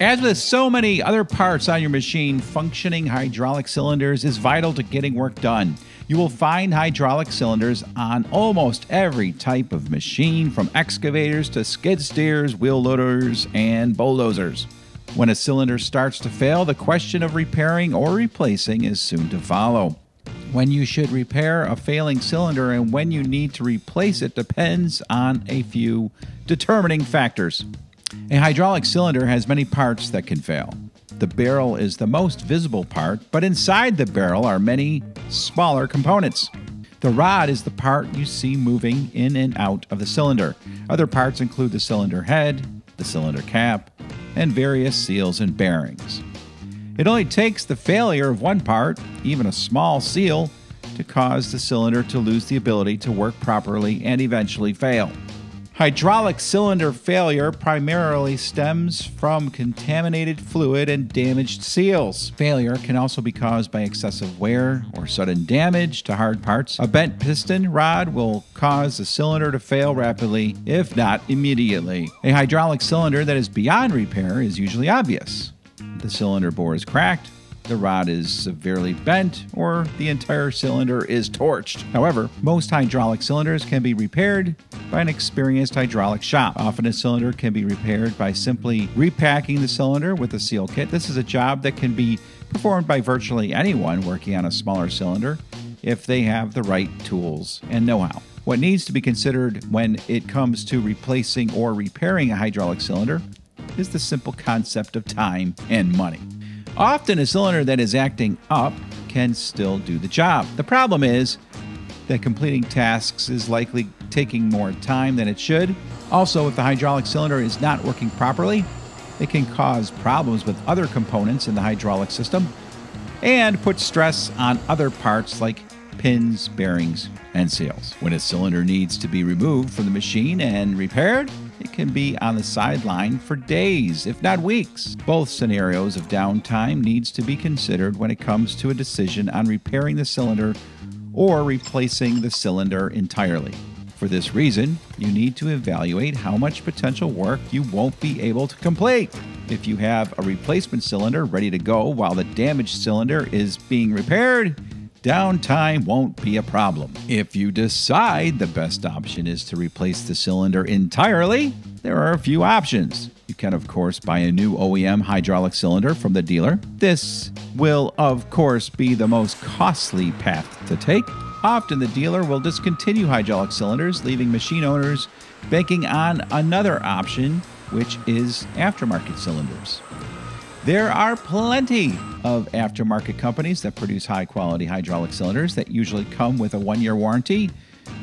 As with so many other parts on your machine, functioning hydraulic cylinders is vital to getting work done. You will find hydraulic cylinders on almost every type of machine, from excavators to skid steers, wheel loaders, and bulldozers. When a cylinder starts to fail, the question of repairing or replacing is soon to follow. When you should repair a failing cylinder and when you need to replace it depends on a few determining factors. A hydraulic cylinder has many parts that can fail. The barrel is the most visible part, but inside the barrel are many smaller components. The rod is the part you see moving in and out of the cylinder. Other parts include the cylinder head, the cylinder cap, and various seals and bearings. It only takes the failure of one part, even a small seal, to cause the cylinder to lose the ability to work properly and eventually fail. Hydraulic cylinder failure primarily stems from contaminated fluid and damaged seals. Failure can also be caused by excessive wear or sudden damage to hard parts. A bent piston rod will cause the cylinder to fail rapidly, if not immediately. A hydraulic cylinder that is beyond repair is usually obvious. The cylinder bore is cracked, the rod is severely bent, or the entire cylinder is torched. However, most hydraulic cylinders can be repaired by an experienced hydraulic shop. Often a cylinder can be repaired by simply repacking the cylinder with a seal kit. This is a job that can be performed by virtually anyone working on a smaller cylinder if they have the right tools and know how. What needs to be considered when it comes to replacing or repairing a hydraulic cylinder is the simple concept of time and money. Often, a cylinder that is acting up can still do the job. The problem is that completing tasks is likely taking more time than it should. Also, if the hydraulic cylinder is not working properly, it can cause problems with other components in the hydraulic system and put stress on other parts like pins, bearings, and seals. When a cylinder needs to be removed from the machine and repaired, it can be on the sideline for days, if not weeks. Both scenarios of downtime needs to be considered when it comes to a decision on repairing the cylinder or replacing the cylinder entirely. For this reason, you need to evaluate how much potential work you won't be able to complete. If you have a replacement cylinder ready to go while the damaged cylinder is being repaired, downtime won't be a problem. If you decide the best option is to replace the cylinder entirely, there are a few options. You can, of course, buy a new OEM hydraulic cylinder from the dealer. This will, of course, be the most costly path to take. Often the dealer will discontinue hydraulic cylinders, leaving machine owners banking on another option, which is aftermarket cylinders. There are plenty of aftermarket companies that produce high quality hydraulic cylinders that usually come with a one year warranty.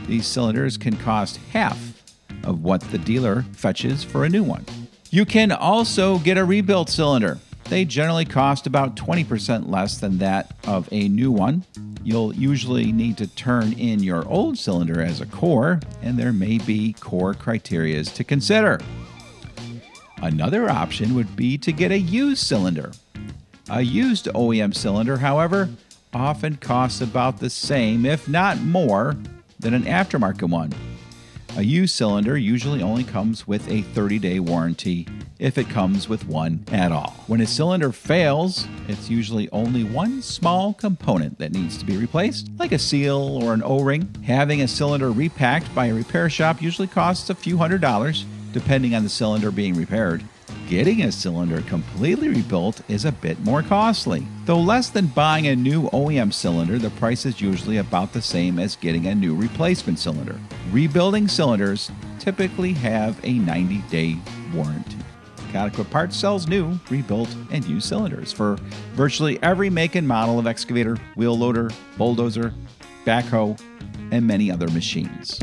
These cylinders can cost half of what the dealer fetches for a new one. You can also get a rebuilt cylinder. They generally cost about 20% less than that of a new one. You'll usually need to turn in your old cylinder as a core, and there may be core criterias to consider. Another option would be to get a used cylinder. A used OEM cylinder, however, often costs about the same, if not more, than an aftermarket one. A used cylinder usually only comes with a 30 day warranty if it comes with one at all. When a cylinder fails, it's usually only one small component that needs to be replaced, like a seal or an O ring. Having a cylinder repacked by a repair shop usually costs a few hundred dollars depending on the cylinder being repaired. Getting a cylinder completely rebuilt is a bit more costly. Though less than buying a new OEM cylinder, the price is usually about the same as getting a new replacement cylinder. Rebuilding cylinders typically have a 90 day warranty. ConEquip Parts sells new, rebuilt, and used cylinders for virtually every make and model of excavator, wheel loader, bulldozer, backhoe, and many other machines.